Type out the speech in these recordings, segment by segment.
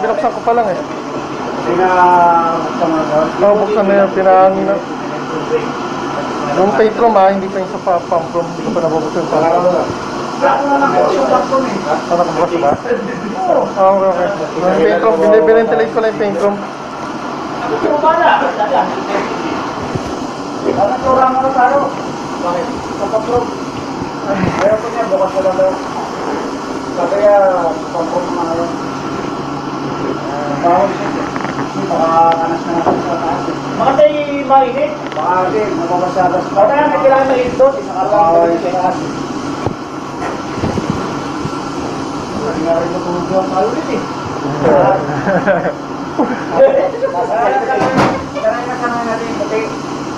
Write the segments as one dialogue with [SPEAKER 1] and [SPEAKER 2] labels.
[SPEAKER 1] Binuksan ko pa lang eh.
[SPEAKER 2] Pinabuksan mo na doon?
[SPEAKER 1] Oo, buksan na yan. Pinahangin na. Yung paint room ah, hindi pa yung sa pa- pump room. Hindi ko pa nabubuksan yung pump room.
[SPEAKER 2] Wala ko na po yung back room eh.
[SPEAKER 1] Ano ka bukas ba? Oo. Ah, okay, okay. Yung paint room, bin- binentilate ko lang yung paint room.
[SPEAKER 2] Ano tura mo na tayo? Bakit? Sa back room. Kaya po niya, bukas na lang daw. Kaya, room na ngayon. Bawal siya. Baka kanas na natin sa taas eh.
[SPEAKER 3] Baka tayo mainit.
[SPEAKER 2] Baka din, nababasadas pa.
[SPEAKER 3] Baka na kailangan mainit doon. Isa ka lang.
[SPEAKER 2] Bawal siya taas. Hindi nga rin natulog yung kalulit eh. Sanay na sanay natin puti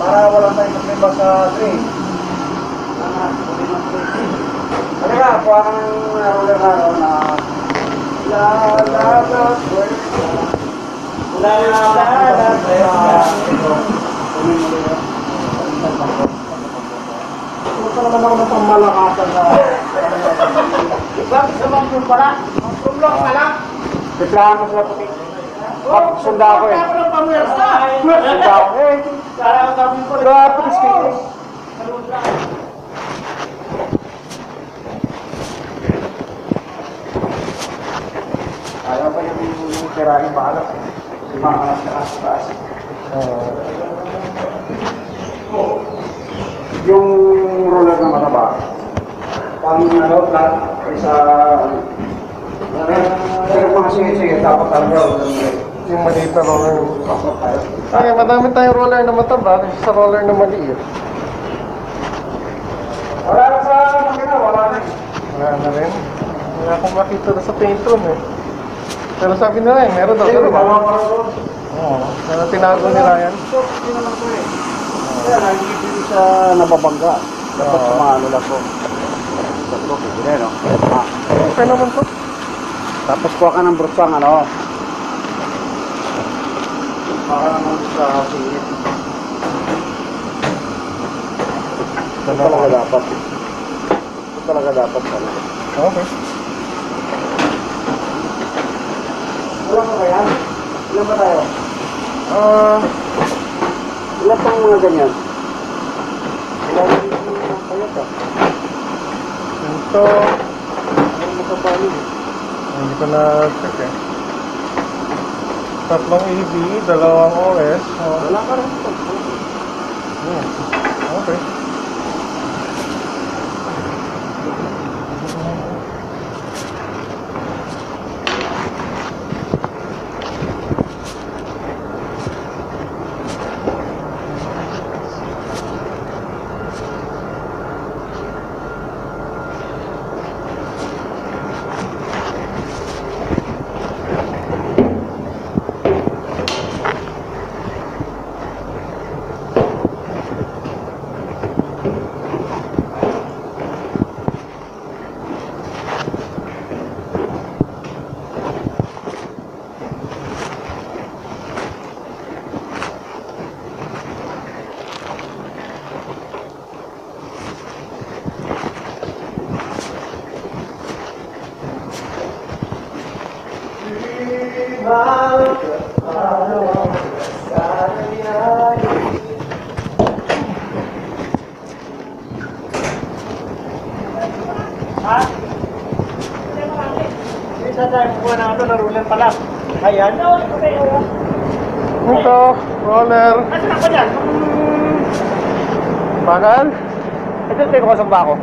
[SPEAKER 2] para walang tayong problema sa tray. Ano nga, kuha ka ng roller araw na lalabas Ito naman ako ng pamalakasan na
[SPEAKER 3] Bakit sa room pala? Room lang pala.
[SPEAKER 2] Reklamo sila puti. Sunda ako eh.
[SPEAKER 3] Ako lang
[SPEAKER 2] ako eh.
[SPEAKER 3] Para ang kami ko.
[SPEAKER 2] Grabe, speaker. Ayaw pa yung tirahin bahala. Ka as taas. Yung roller na mataba, pang ano, flat, isa, pero mga sige-sige, dapat ang roller.
[SPEAKER 1] Yung maliit na roller. Ay, madami tayong roller na mataba kasi sa roller na maliit.
[SPEAKER 2] Wala na sa makina, wala na.
[SPEAKER 1] Wala na rin. Wala akong makita na sa paint room eh. Pero sabi nila eh, meron daw. Pero
[SPEAKER 2] wala pa rin.
[SPEAKER 1] Oo. Pero tinago nila yan.
[SPEAKER 2] So, ko eh. Kaya nakikita ko sa nababangga. Dapat sa mga ano lang ko. Sa ko, pwede no? Ah.
[SPEAKER 1] Okay naman to.
[SPEAKER 2] Tapos kuha ka ng brutsang ano. Para naman sa singit. Ito talaga dapat. Ito talaga dapat. Ano.
[SPEAKER 1] Okay.
[SPEAKER 2] Ilan ba kaya? Ilan ba tayo?
[SPEAKER 1] Ah,
[SPEAKER 2] Ilan pang mga ganyan? Ilan yung payat ah?
[SPEAKER 1] ito.
[SPEAKER 2] Ilan makabali?
[SPEAKER 1] Hindi ko na-check eh. Tatlong EV, dalawang OS. Oh,
[SPEAKER 2] Wala ka rin.
[SPEAKER 1] hmm. Okay.
[SPEAKER 3] Isa tayo kukuha ng ito na ruler pala. Ayan.
[SPEAKER 1] Ito, roller.
[SPEAKER 3] Asan ako dyan?
[SPEAKER 1] Bakal.
[SPEAKER 2] Ito tayo ko sa bako.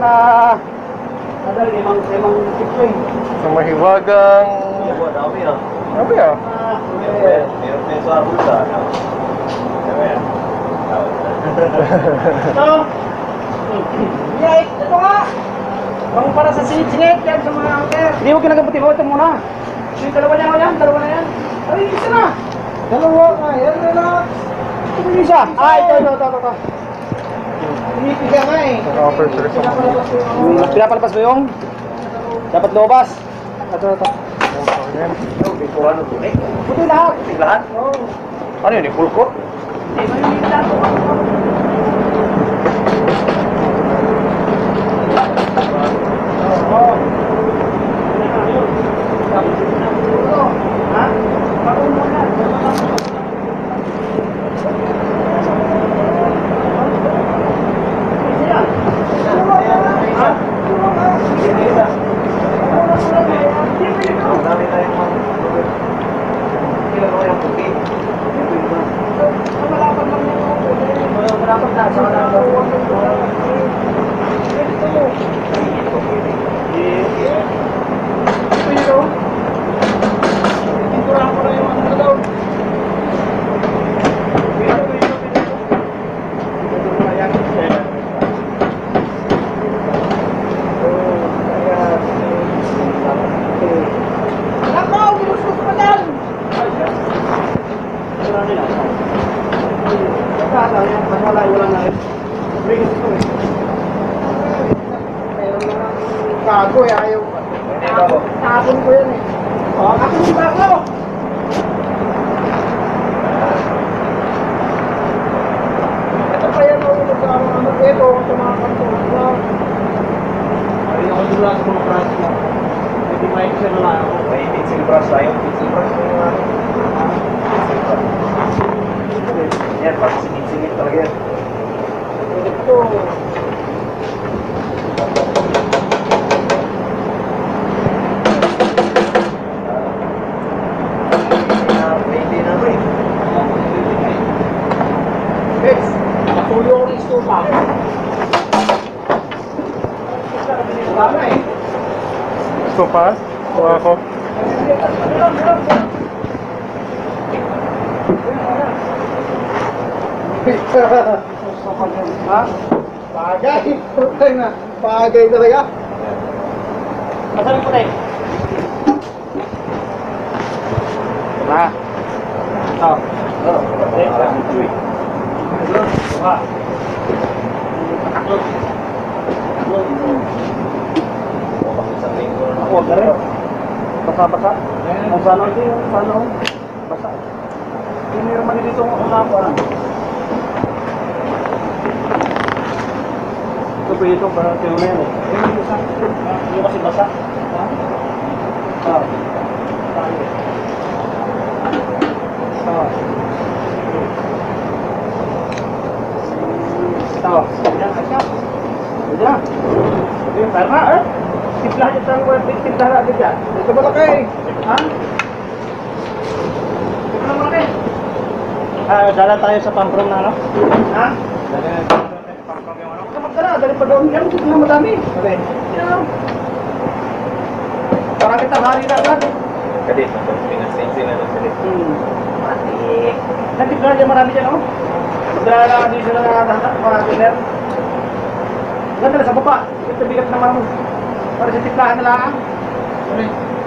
[SPEAKER 3] Na...
[SPEAKER 2] Ada limang limang tipo eh.
[SPEAKER 3] Sa mahiwagang...
[SPEAKER 4] Dami ah.
[SPEAKER 3] Sabi ah.
[SPEAKER 4] Meron din sa bulsa.
[SPEAKER 2] Ito. Yay! Ito nga! Bang para sa singit-singit yan sa mga angker. Hindi mo kinagabuti mo. Ito muna. Yung dalawa niya yan. Dalawa na yan. Ay, isa na. Dalawa nga. Yan na lang. Ito yung isa. Ah, ito, ito, ito, ito. Pinipiga nga eh.
[SPEAKER 3] Naka-offer sila sa mga.
[SPEAKER 2] Pinapalabas mo yung dapat lobas. Ito, ito.
[SPEAKER 4] To eh?
[SPEAKER 2] Puti lahat.
[SPEAKER 4] Lahat?
[SPEAKER 2] Oo.
[SPEAKER 4] Ano yun? Full court?
[SPEAKER 2] Hindi mo yung lahat. Oo. Ha? Po ito, parang tayo na yan eh. Yung basa. Yung kasi basa. Ha? Ah. Tayo. Ah.
[SPEAKER 3] Oh, yan ka siya. Yan. Yung tara eh. Timplahan niya tayo, timplahan natin yan.
[SPEAKER 1] Ito malaki.
[SPEAKER 3] Ha? Ito na malaki. Ah, dala tayo sa pamprong na ano? Ha? Dala tayo sa pamprong yung ano? Huwag ka magdala, dali pa doon yan, ito na madami.
[SPEAKER 1] Okay.
[SPEAKER 3] Yan. Para kita hari na agad.
[SPEAKER 4] Kadit, pinasensin na lang kadit.
[SPEAKER 3] Hmm. Mati. Nagtimpla niya marami dyan, oh. Magdala lang din sila ng dahat, mga tiner. Ganda na sa baba. Ito bigat naman mo. Para sa timplahan na lang.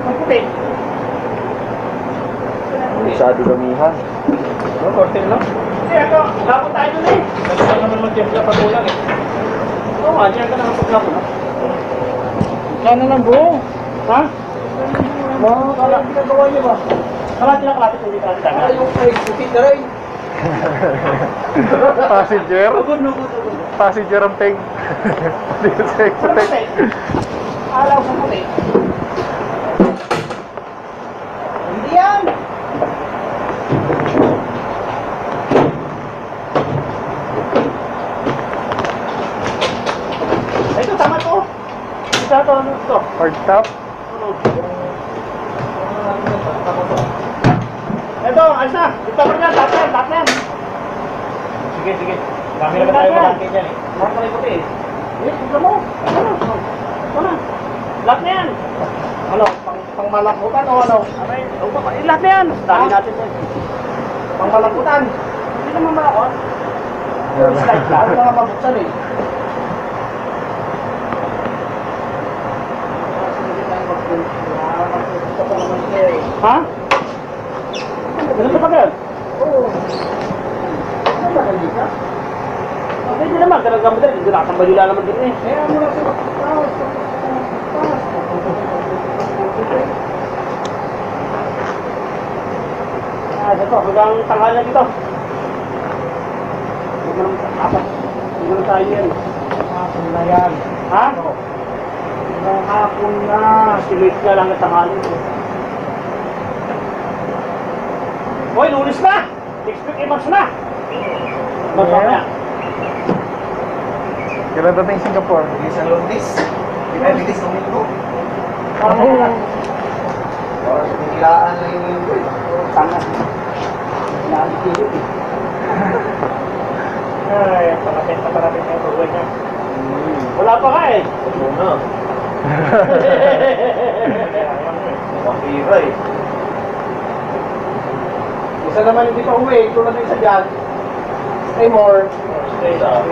[SPEAKER 3] Ang puti.
[SPEAKER 4] Masyado damihan.
[SPEAKER 3] Oh, korte lang. Hindi, ako. Gapon tayo dun eh.
[SPEAKER 4] Nagsasabi naman mag-timpla pag ulang eh.
[SPEAKER 3] Oo nga, diyan ka na ng pagkapon. Kano lang buo? Ha? Mga kala, hindi ka gawa niyo ba? Kalati na kalati, hindi kalati tanga.
[SPEAKER 2] Yung ay, puti na rin.
[SPEAKER 1] Passenger.
[SPEAKER 3] Tugod, tugod, tugod.
[SPEAKER 1] Passenger ang peg. Dito sa
[SPEAKER 3] Ano
[SPEAKER 1] exotec.
[SPEAKER 3] puti? Alaw sa puti. Hindi yan! Ito, tama to. Ito, ito, ano ito?
[SPEAKER 1] Hard top.
[SPEAKER 3] Ito, ayos na. Ito pa na, tap yan, tap yan.
[SPEAKER 4] Sige, sige. Kami naman tayo malaki dyan eh.
[SPEAKER 3] Mga pala puti eh. Eh, tignan mo. Ano? Ito na. Lahat na yan. Ano? Pang, pang malakutan o ano? Aray? Eh, lahat na yan. Dali natin yan. Pang malakutan. Hindi naman malakot. Yung slide lang. Ano nga mabuksan eh. Ha? Ganun ba Oo. Ano ba hindi ka? Okay, hindi naman. Talaga mo. Hindi nakatambay naman din eh. Eh, lang sa Ah, dito. Hanggang tanghal na dito. Huwag mo naman apat. Huwag mo na tayo yan. Hapon na yan. Ha? Hapon na. Silit ka lang at tanghal nito. Hoy, lunes na! Next week, i-max na! Max
[SPEAKER 1] Yeah.
[SPEAKER 3] mamaya.
[SPEAKER 1] Kailan dating Singapore?
[SPEAKER 4] Isang lundis. Ay, bilis ng linggo.
[SPEAKER 3] Parang mo na.
[SPEAKER 4] Parang pinilaan lang yung linggo eh.
[SPEAKER 3] Tanga. Nakikilip eh. Ay, parating na parating na yung buhay niya. Wala pa nga eh.
[SPEAKER 4] Muna. Makira eh.
[SPEAKER 3] Isa naman hindi pa uwi, tulad ng isa dyan. Stay more.
[SPEAKER 4] Stay sa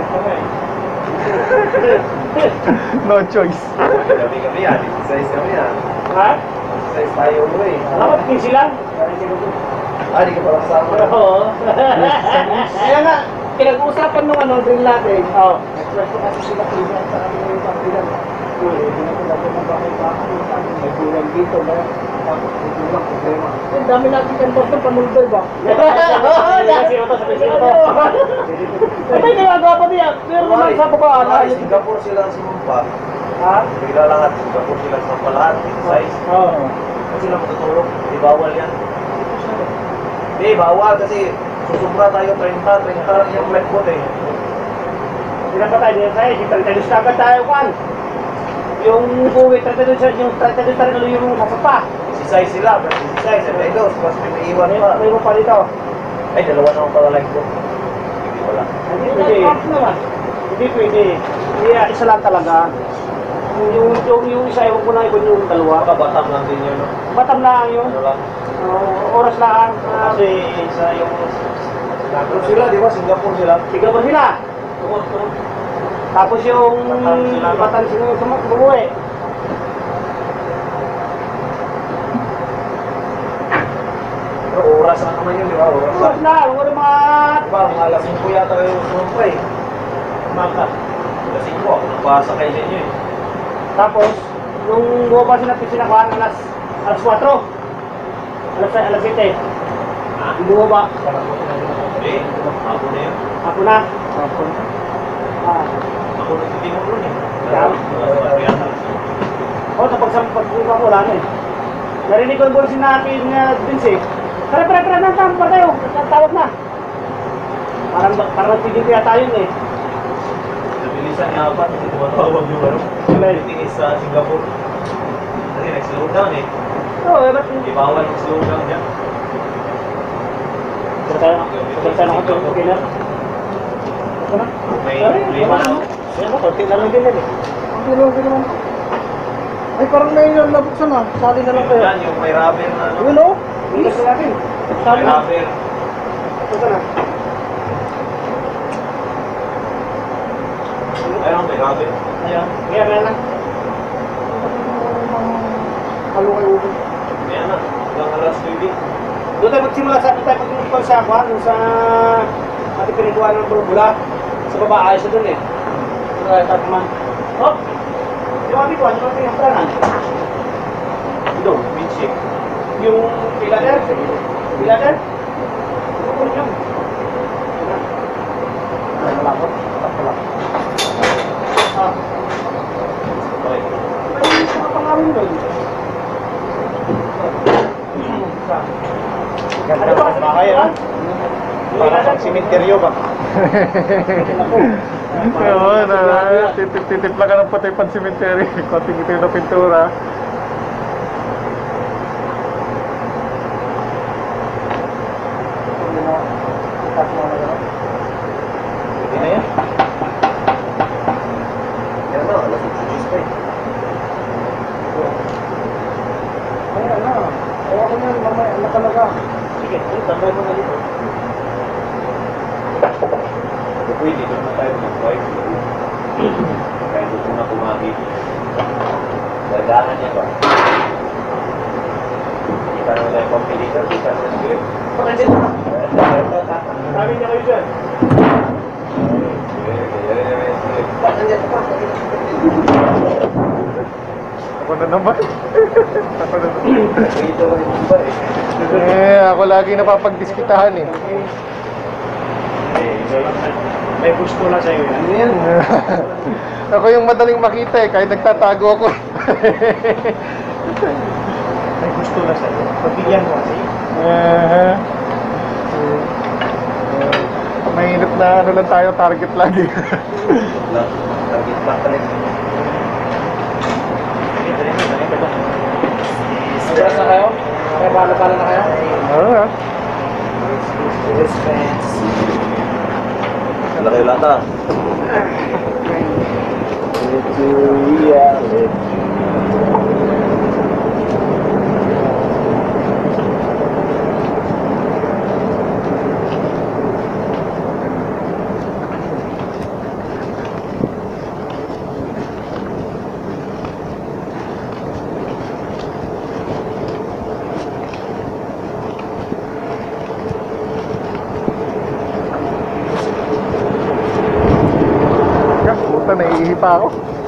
[SPEAKER 1] No choice.
[SPEAKER 4] Kami-kami yan. Size kami yan.
[SPEAKER 3] Ha?
[SPEAKER 4] Size tayo uwi.
[SPEAKER 3] Dapat 15 lang.
[SPEAKER 4] Ah, di ka pala kasama.
[SPEAKER 3] Oo. Kaya nga, pinag-uusapan nung ano, drill natin. Oo. Nag-try ko kasi sila kailan sa amin yung pagbilan. Uy, hindi na sila bumabakay pa ako. May kulang dito, ba? Ang dami natin kantos ng panuldoy ba? Sabi siya ito. Ito yung pa niya. Pero naman sa baba,
[SPEAKER 4] Ay,
[SPEAKER 3] ano?
[SPEAKER 4] Singapore sila sumumpa.
[SPEAKER 3] Ha?
[SPEAKER 4] Bigla lang at Singapore sila sumumpa lahat. Size.
[SPEAKER 3] Oo.
[SPEAKER 4] Kasi sila matutulog. Di bawal yan. Di, bawal kasi susubra tayo 30, 30 yung red boat eh.
[SPEAKER 3] Hindi na pa tayo dito tayo. Yung 32 na agad tayo, Juan. Yung uwi, 32 siya, yung 32 pa rin yung sasapa.
[SPEAKER 4] Si size sila, pero si size, eh, may dos, mas may iwan pa.
[SPEAKER 3] May mo pa dito.
[SPEAKER 4] Ay, dalawa na akong boat. Hindi wala.
[SPEAKER 3] Hindi pwede. Hindi pwede. Hindi, isa lang talaga. Yung, yung, yung isa, ewan ko na ibon yung dalawa.
[SPEAKER 4] Baka batam lang din yun, no?
[SPEAKER 3] Batam lang yung
[SPEAKER 4] Ano lang.
[SPEAKER 3] uh, oras lang. Uh,
[SPEAKER 4] Kasi isa yung... Pero sila, di ba? Singapore sila.
[SPEAKER 3] Ba sila? Tapos yung
[SPEAKER 4] Batam sila.
[SPEAKER 3] batan sila bumuwi.
[SPEAKER 4] Oras lang naman yun, di ba? Oras
[SPEAKER 3] Oras
[SPEAKER 4] lang.
[SPEAKER 3] lang. Wala mga...
[SPEAKER 4] Di ba? Mga alas 5 yata kayo sumumpa eh. Maka. Alas 5 ako. Nabasa kayo sa inyo eh.
[SPEAKER 3] Tapos, nung bumaba sila, sinakuhan alas, alas 4. Alas, alas 7.
[SPEAKER 4] Ha?
[SPEAKER 3] Yung bumaba.
[SPEAKER 4] Hindi. Ako na yun.
[SPEAKER 3] Ako na.
[SPEAKER 1] Hapon.
[SPEAKER 3] Ah.
[SPEAKER 4] Ako na hindi mo rin eh.
[SPEAKER 3] Yeah. Oo, sa pagsampat ko pa wala na eh. Narinig ko yung voice natin na Vince eh. Tara, tara, tara, nang pa tayo. Tawag na. Parang, parang nagpigil kaya tayo eh.
[SPEAKER 4] minsan nga pa, tumatawag yung ano, tinis sa Singapore. Kasi nag-slow down eh.
[SPEAKER 1] Oo, oh, enak.
[SPEAKER 4] Di bawal mag-slow down dyan.
[SPEAKER 3] Sabay na ako tulog kina.
[SPEAKER 4] May lima na.
[SPEAKER 3] Ano, konti na lang din eh.
[SPEAKER 1] Ang ginawa, ginawa. Ay, parang may yung nabuksan ah. Sali na lang kayo.
[SPEAKER 4] Yan, yung may rubber na ano.
[SPEAKER 1] Yun oh.
[SPEAKER 3] Bigas na natin. Sabi na. Ito na.
[SPEAKER 4] Ayun, may rubber.
[SPEAKER 3] Ayan. Kaya na lang.
[SPEAKER 1] Halo kayo.
[SPEAKER 4] Ayan na. Hanggang alas 20.
[SPEAKER 3] Doon tayo magsimula sa doon tayo magsimula sa doon sa ating pinagawa ng bulbula. Sa baba, ayos na doon eh. Doon tayo tatman. Oh! Yung ating kuhan, yung ating yung planan.
[SPEAKER 4] Doon, midship.
[SPEAKER 3] Yung. Ah, may mga pangawin doon.
[SPEAKER 4] Ganda ng bahay, ah. Para pang simenteryo ba?
[SPEAKER 1] Oo, na, titip, titipla ka ng puti pang cemetery. Konting ito yung pintura.
[SPEAKER 4] Hindi na yan. Yan na, alas 8 pa eh.
[SPEAKER 1] Ay, ano. Ayaw ko yan, mamaya, ano talaga.
[SPEAKER 3] Sige, ayun, tambay mo na dito.
[SPEAKER 4] Kung pwede, doon na tayo mag-drive. Kaya doon muna kumagi. Dadahan niya ba? Hindi ka naman tayo pampilitan, hindi ka naman script.
[SPEAKER 3] Bakit dito? Sabi niya kayo dyan. Bakit dito pa?
[SPEAKER 1] Ako na naman. ako na naman.
[SPEAKER 4] Dito ka rin ba eh?
[SPEAKER 1] Eh, ako lagi napapagdiskitahan eh.
[SPEAKER 3] May gusto lang sa'yo yan.
[SPEAKER 1] Ano yan? ako yung madaling makita eh, kahit nagtatago ako.
[SPEAKER 3] May gusto lang sa'yo. Pagbigyan mo kasi.
[SPEAKER 1] Eh, Mahirap na ano lang tayo, target lagi.
[SPEAKER 4] Target pa talaga.
[SPEAKER 3] Sobras na kayo? Kaya pala-pala na kayo?
[SPEAKER 1] Oo ah.
[SPEAKER 4] Wala kayo lata.
[SPEAKER 1] Ka,
[SPEAKER 3] Natal.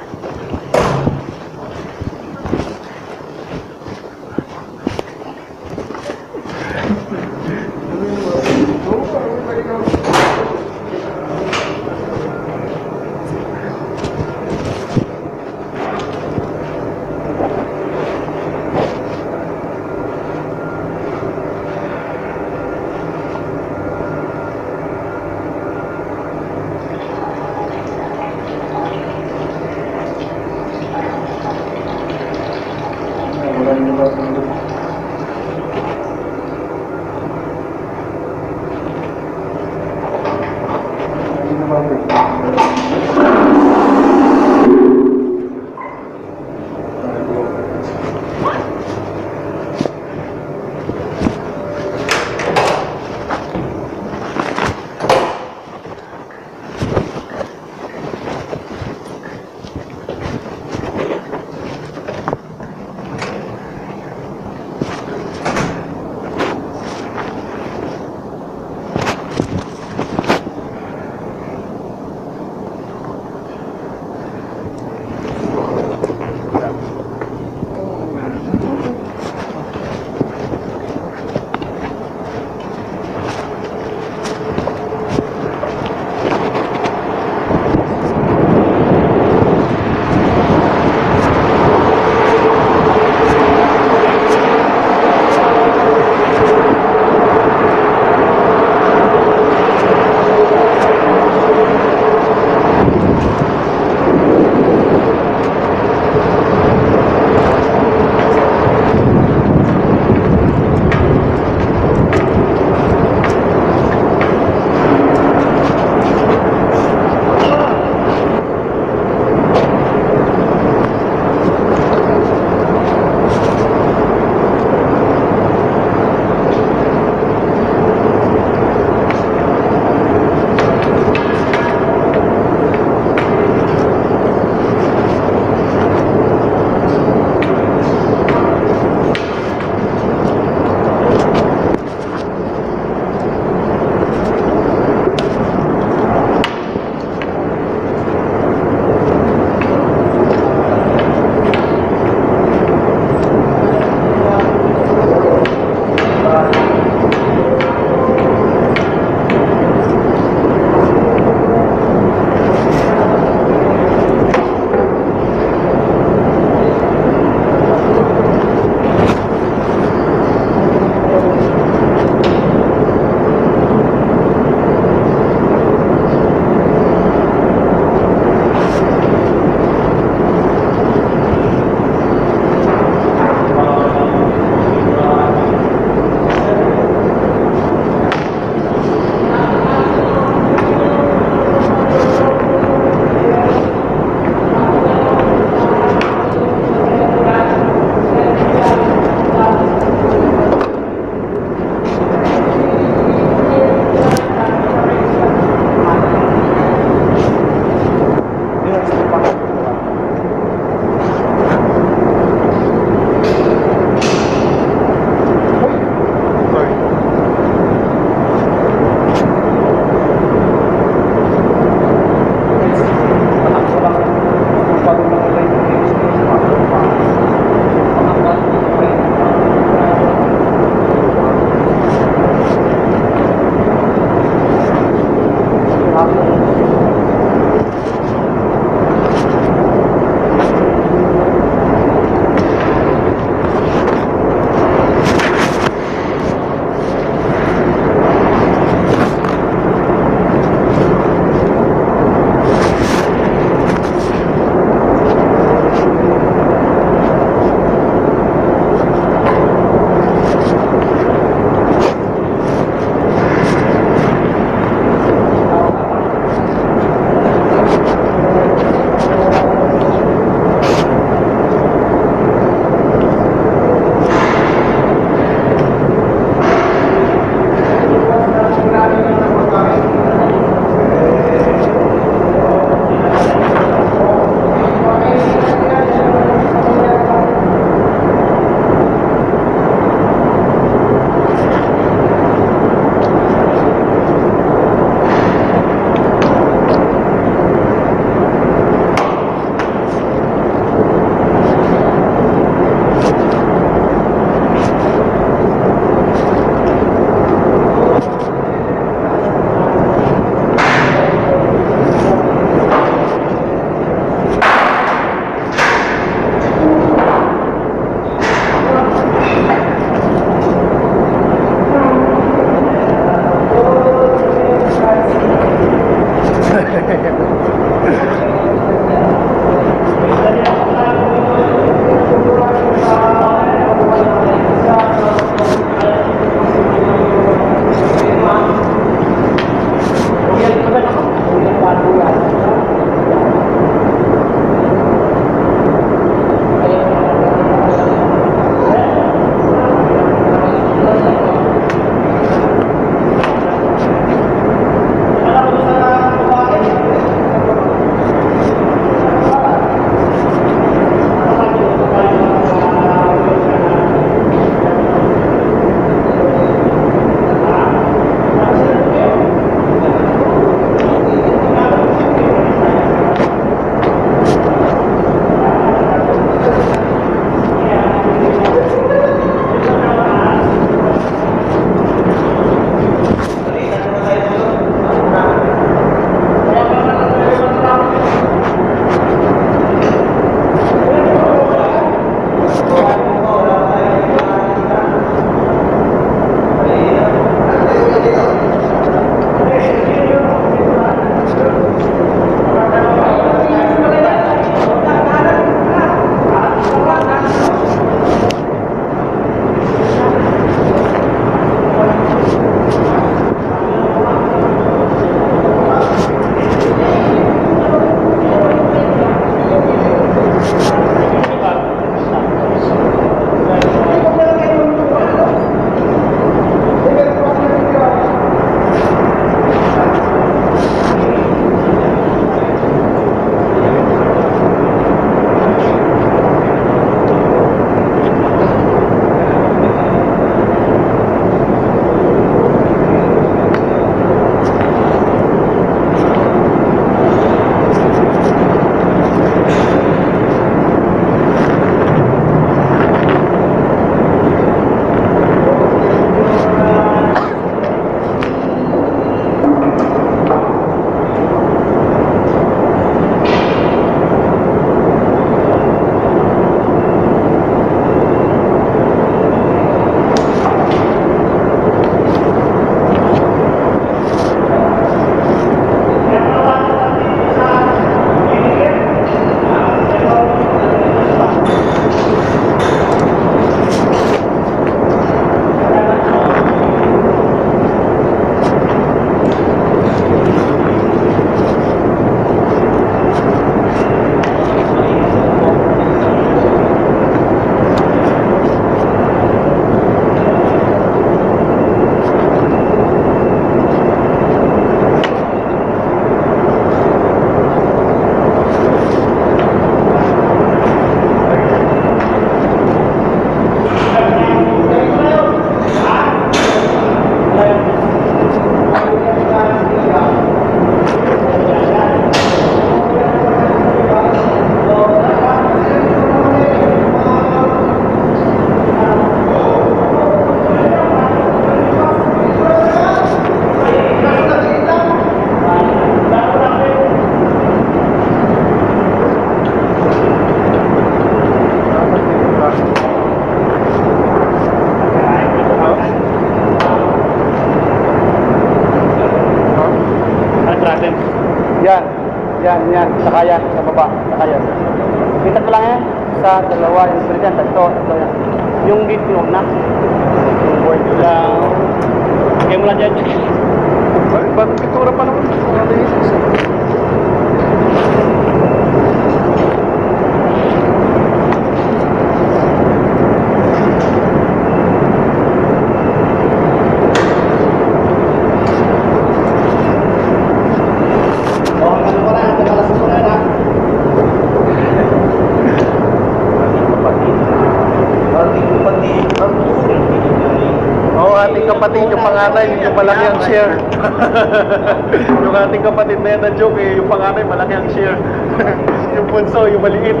[SPEAKER 3] Ating kapatid na yan na joke, eh, yung panganay, malaki ang share. yung bunso, yung maliit.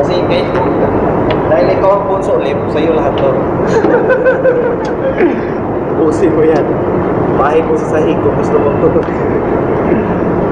[SPEAKER 4] Kasi kung dahil ikaw ang punso ulit, sa iyo lahat to. Usin mo yan. Bahay mo sa sahig kung gusto mo.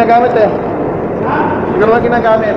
[SPEAKER 3] ginagamit eh. Ko lang ginagamit.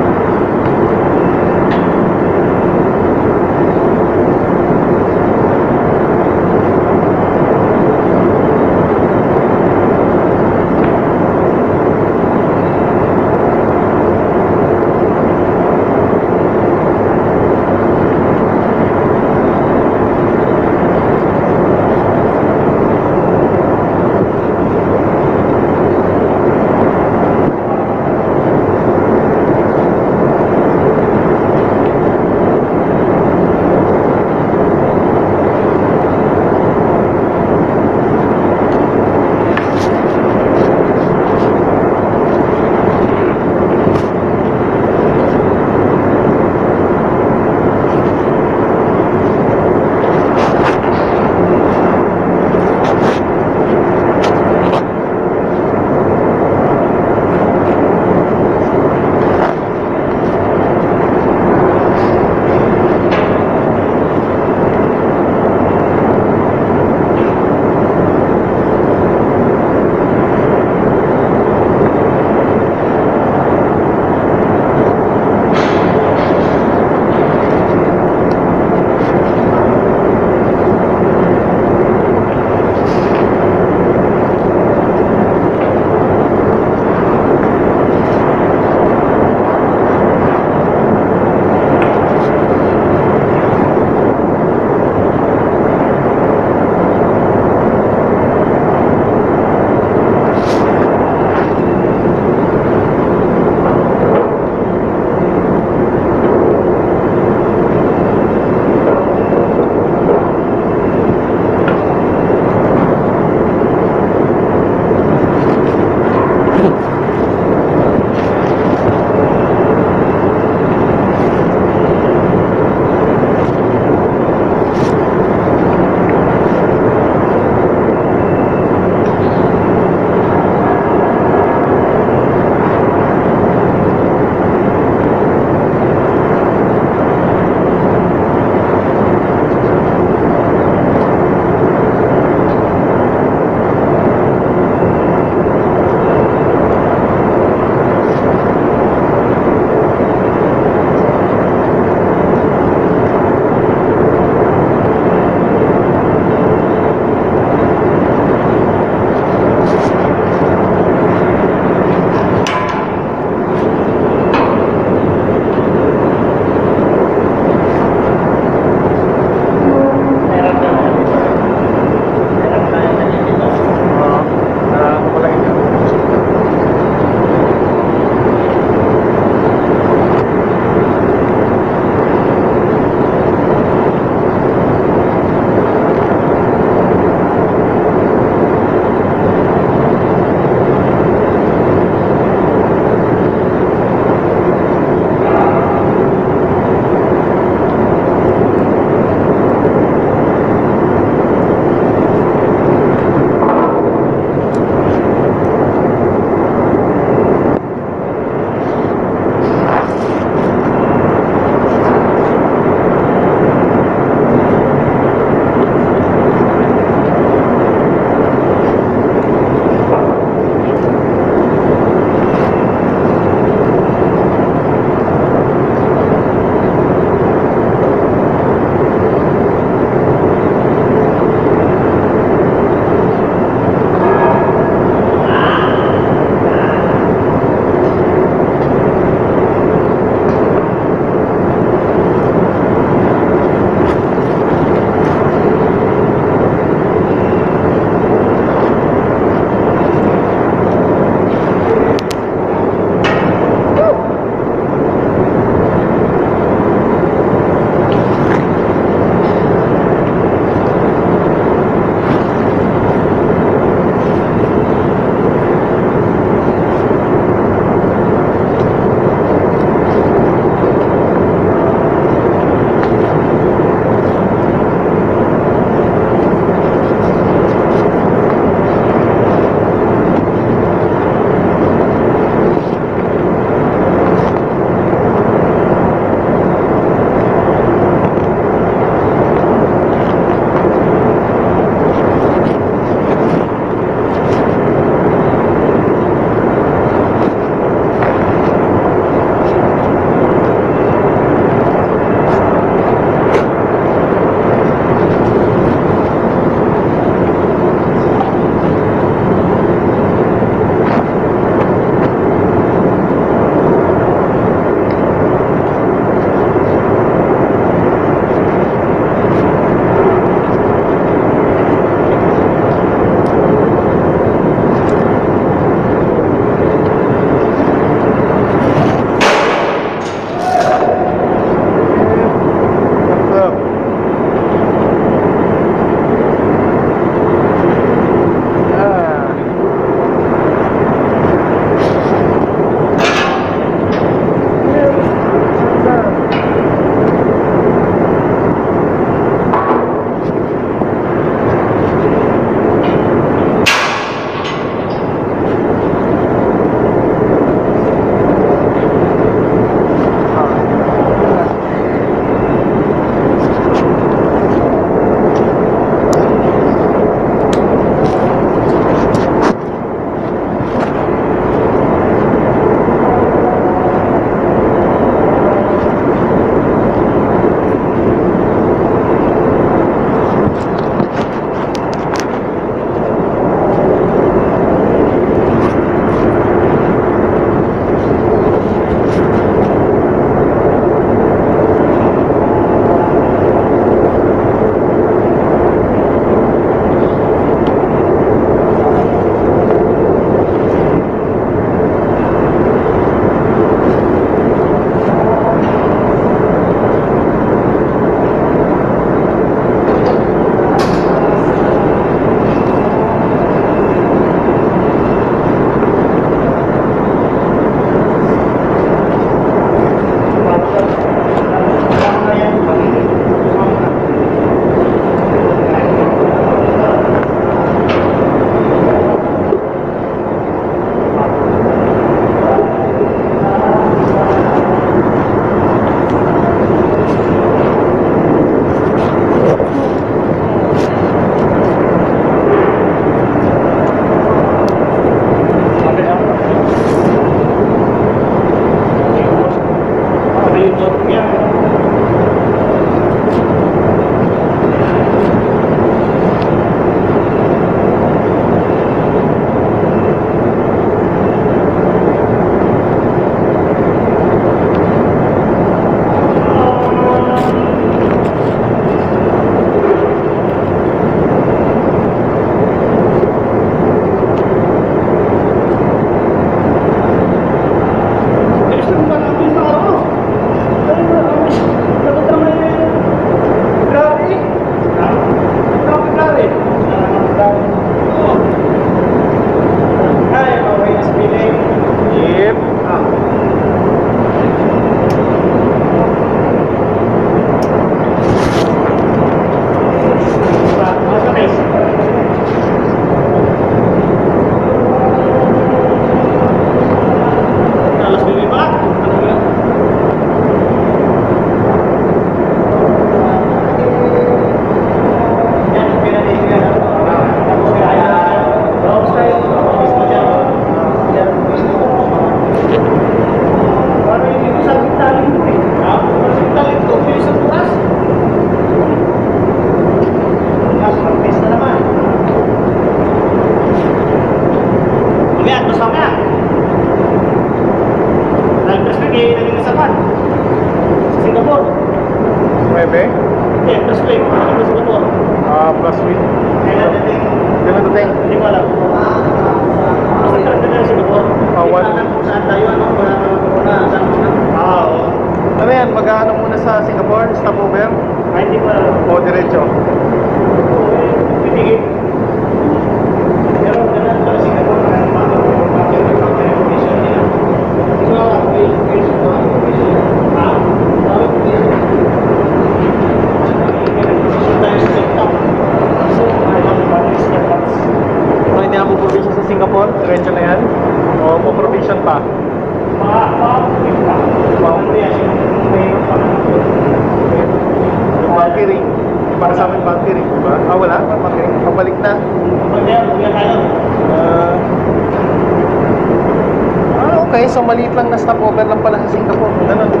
[SPEAKER 1] so
[SPEAKER 3] maliit lang na stopover lang pala sa Singapore. Ganun.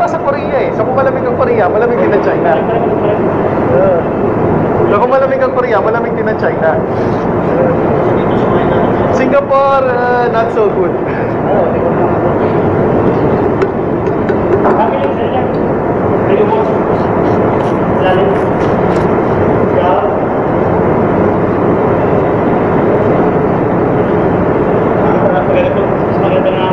[SPEAKER 3] nasa Korea eh. Sa kung malamig ang Korea, malamig din ang China. Sa kung malamig ang Korea, malamig din ang China. Singapore, uh, not so good.
[SPEAKER 2] Maganda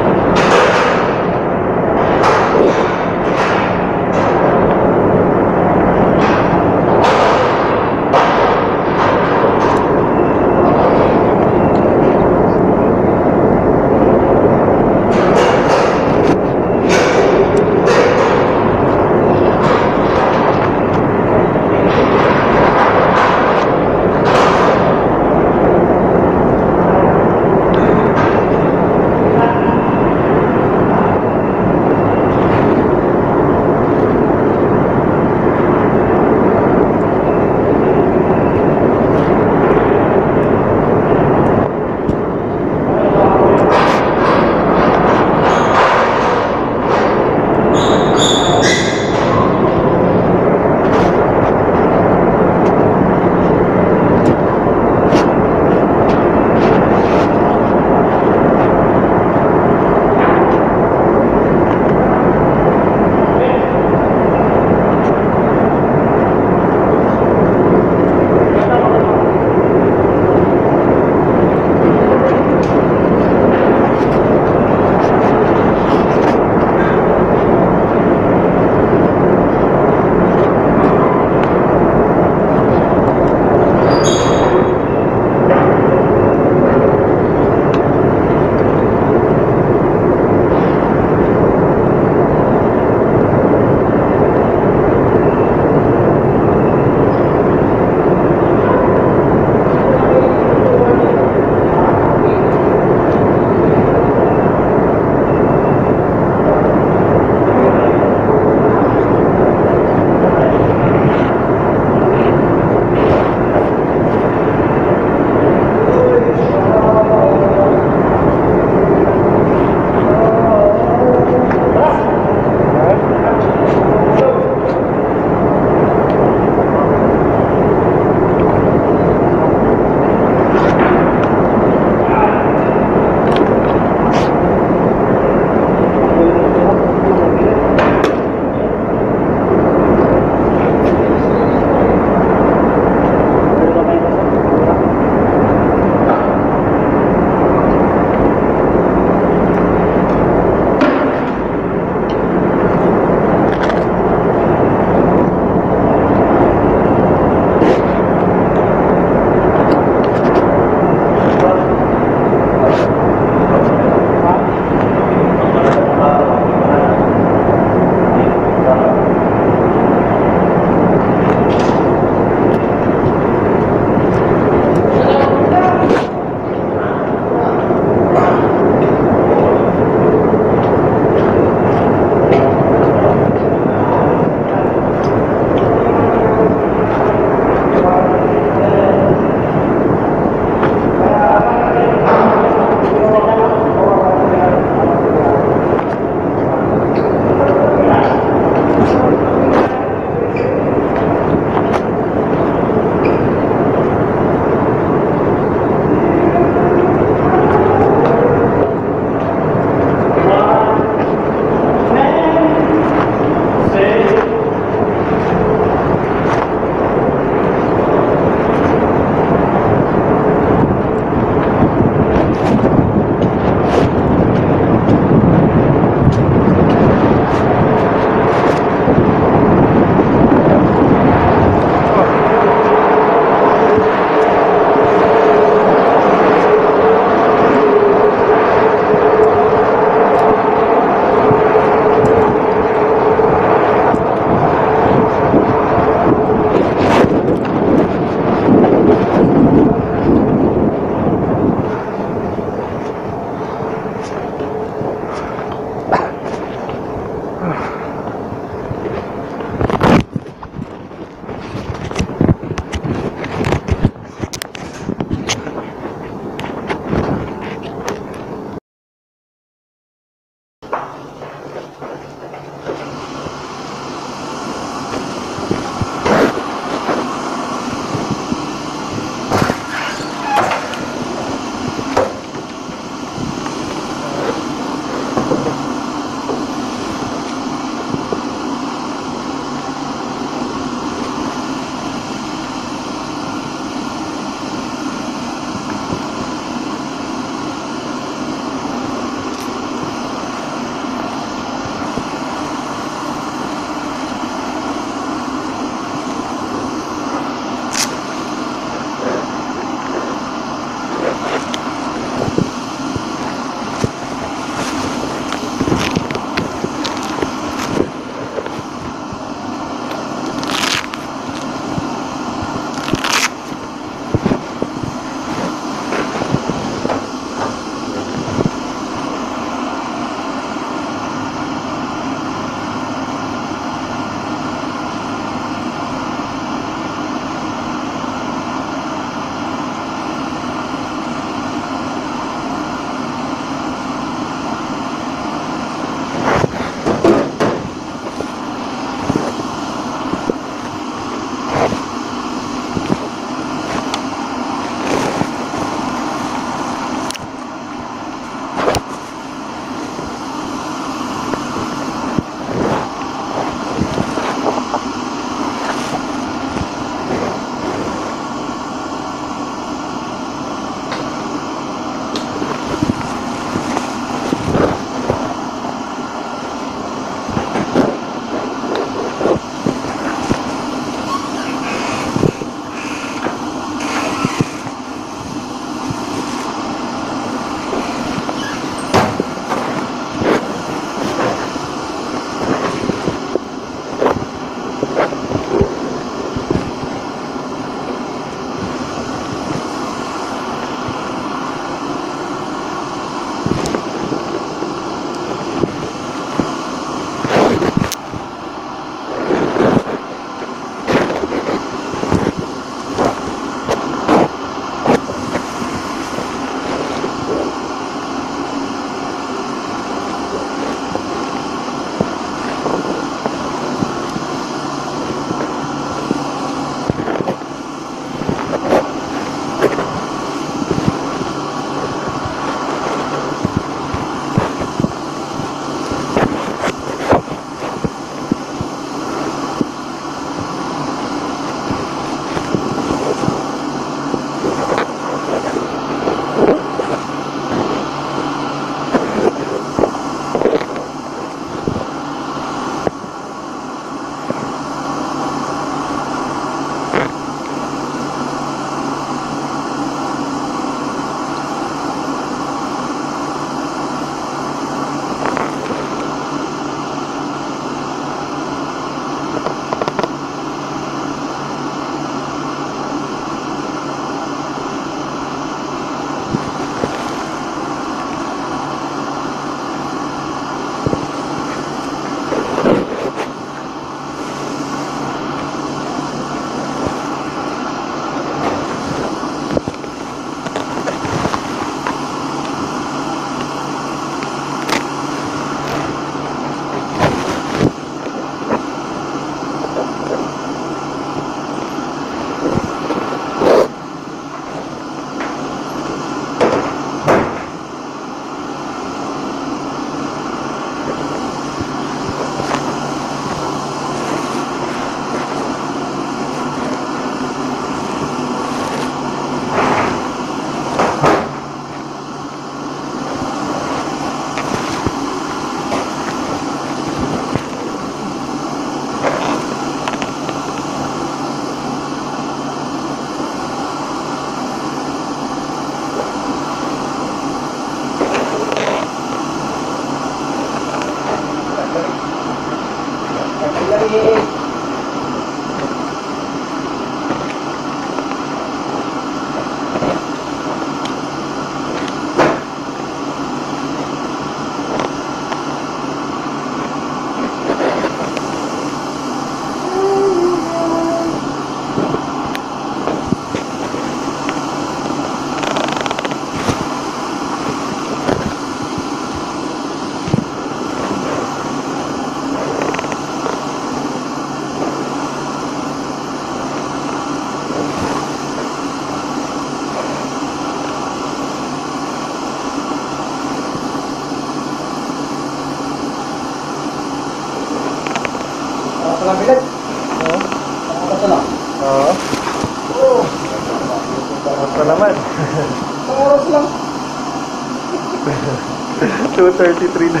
[SPEAKER 1] 2.33 na.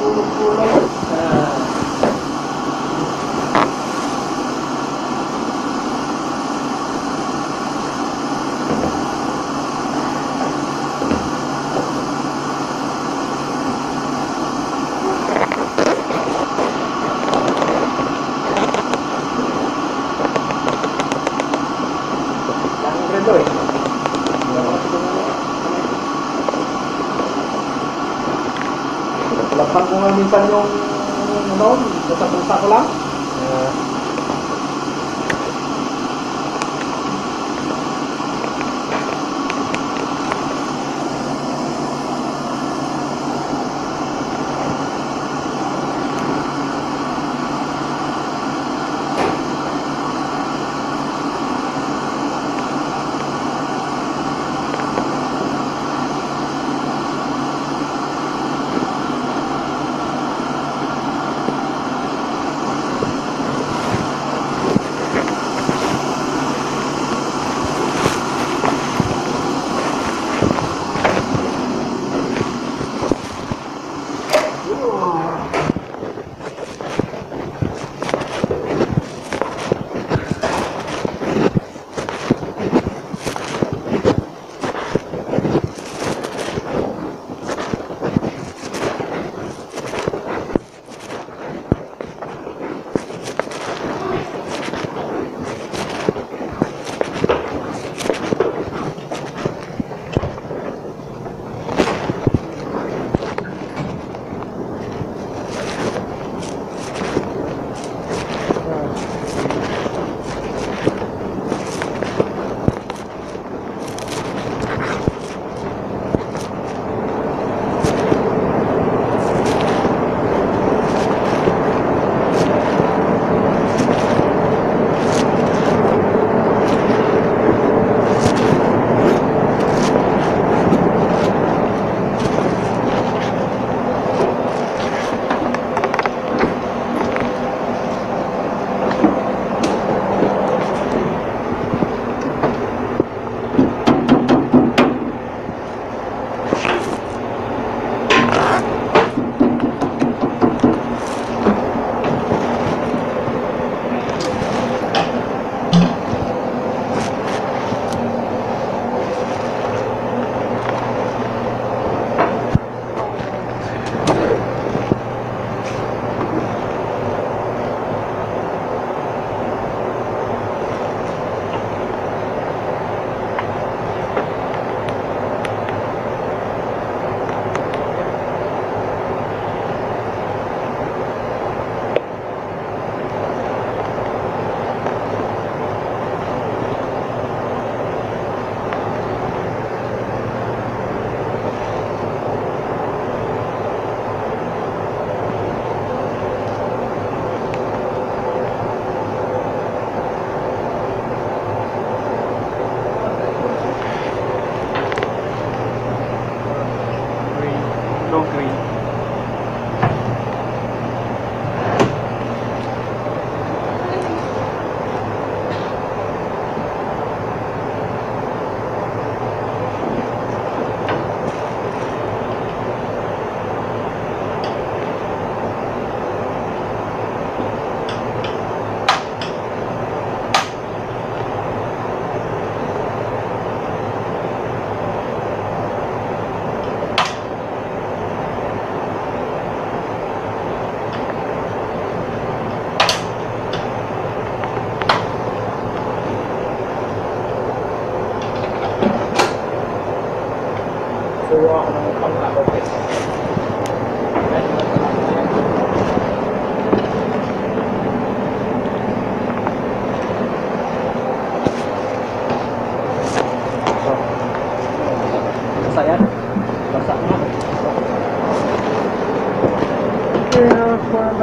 [SPEAKER 2] Tulog-tulog. Ang grado eh. Lakpan ko nga minsan yung ano, basta pusa ko lang.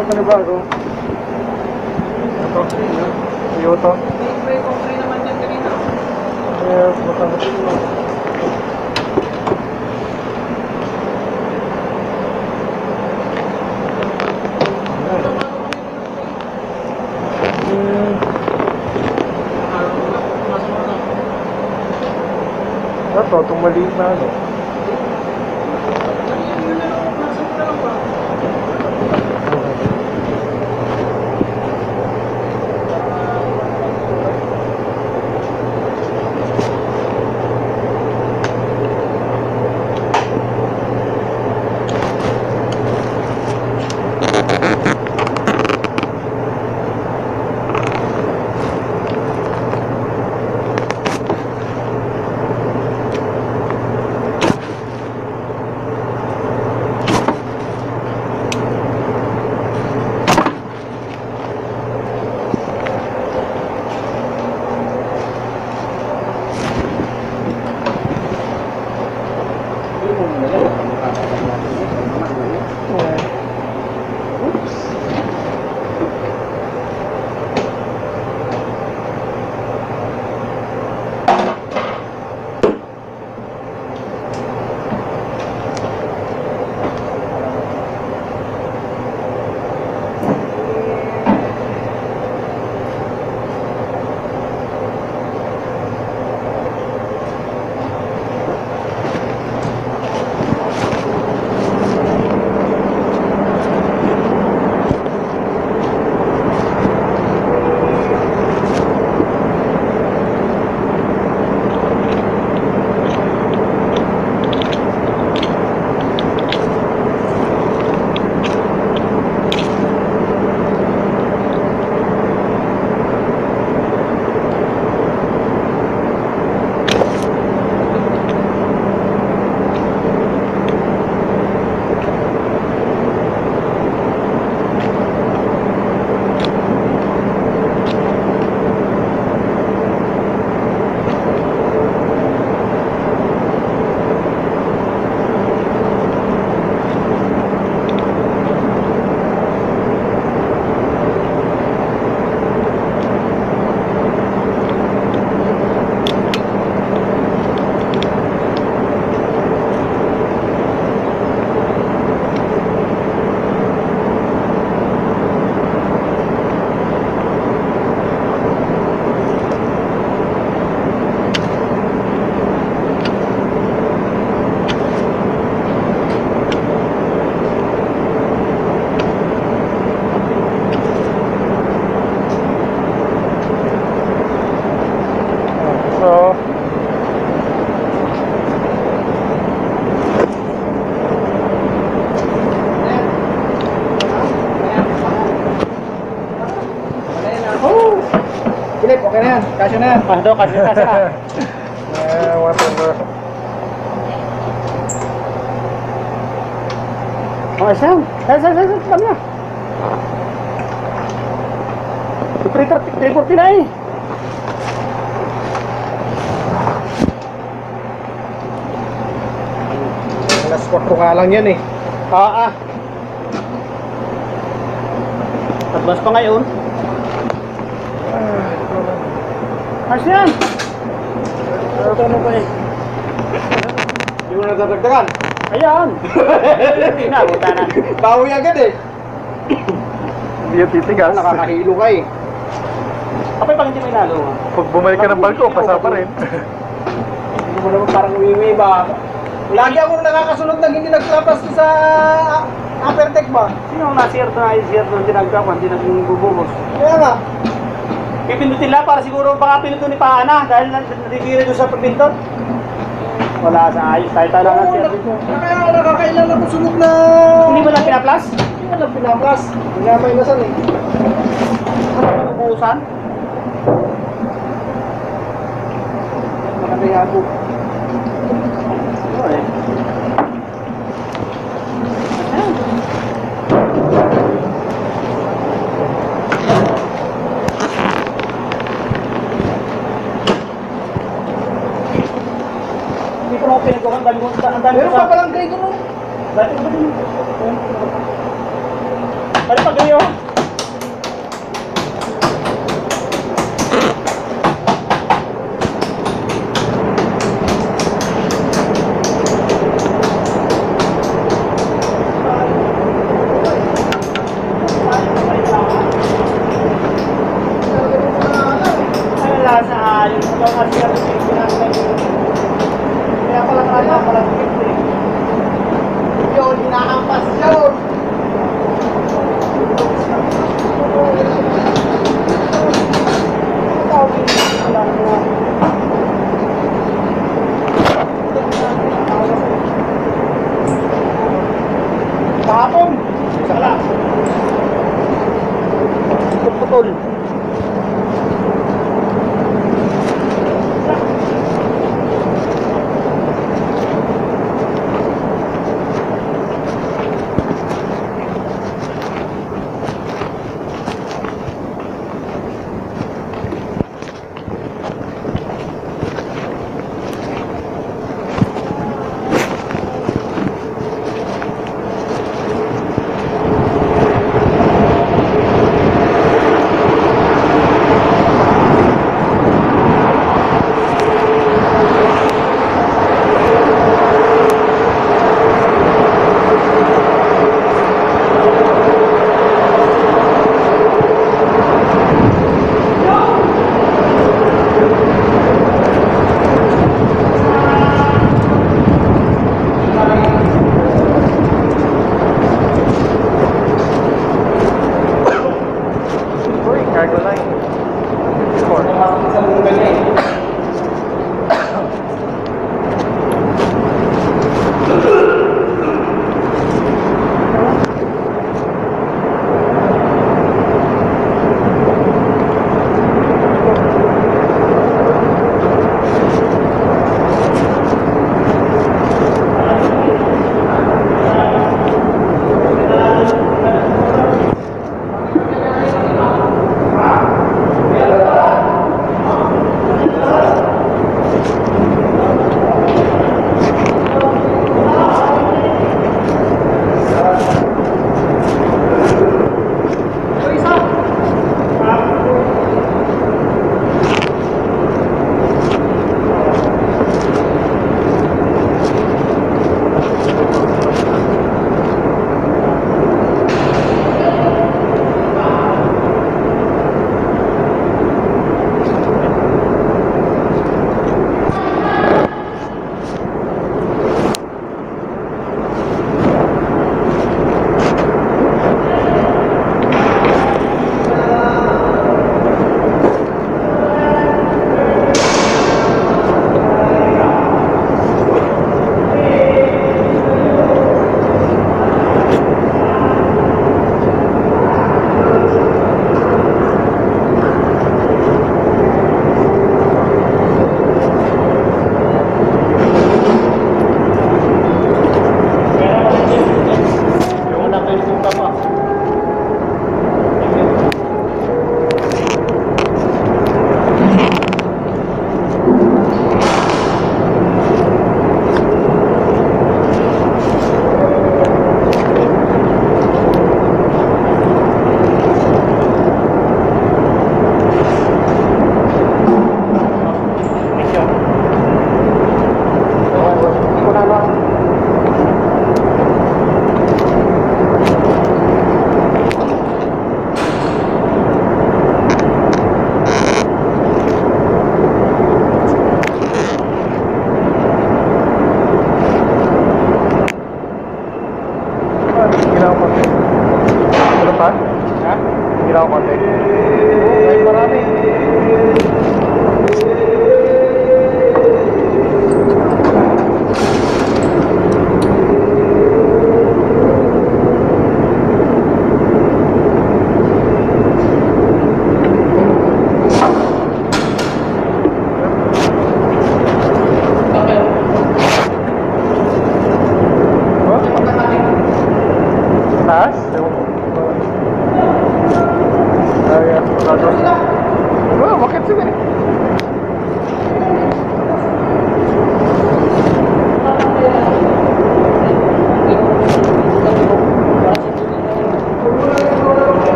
[SPEAKER 1] Tayo panibago. Ito. Toyota. Kaya, baka Hmm. Sarap to, itong maliit na ano.
[SPEAKER 2] Philip, okay na yan. Kasya na yan.
[SPEAKER 3] Ano, kasi kasi na.
[SPEAKER 1] eh, whatever.
[SPEAKER 3] Oh, siya. Saan, saan, saan, saan, saan na? Operator, 340 na eh.
[SPEAKER 1] Alas 4 nga lang yan eh.
[SPEAKER 3] Ah, ah. Advance pa ngayon. Na. Ito ano pa eh.
[SPEAKER 2] Hindi mo nadadagdagan.
[SPEAKER 3] Ayan. Pinabuta na.
[SPEAKER 2] Bawi agad eh.
[SPEAKER 1] Hindi yan titigas.
[SPEAKER 2] Nakakahilo ka eh.
[SPEAKER 3] Kapag pag hindi may nalo.
[SPEAKER 1] Pag bumalik ka ng balko, pasa pa rin.
[SPEAKER 2] Hindi mo naman parang wiwi ba? Lagi ako nakakasunod ng hindi naglapas sa upper deck ba?
[SPEAKER 3] Sino ang nasir na isir nung tinagkapan, hindi naging bububos?
[SPEAKER 2] Kaya nga.
[SPEAKER 3] Pipindutin lang para siguro baka pinuto ni Paana dahil natitira doon sa pagpindot. Wala sa ayos, tayo tayo lang ang
[SPEAKER 2] nak- Kaya nakakailan ako sunod na...
[SPEAKER 3] Hindi mo lang pinaplas?
[SPEAKER 2] Hindi mo lang pinaplas. Hindi nga may nasan eh.
[SPEAKER 3] Ano ba nabuhusan?
[SPEAKER 2] Nakakaya ako.
[SPEAKER 3] Oo eh. Hindi ko na pinagawa, ang dami ko, ang dami ko
[SPEAKER 2] Meron pa palang grade no?
[SPEAKER 3] Dati ko ba din? Dati pa ganyan.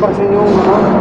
[SPEAKER 3] 100% yung ano.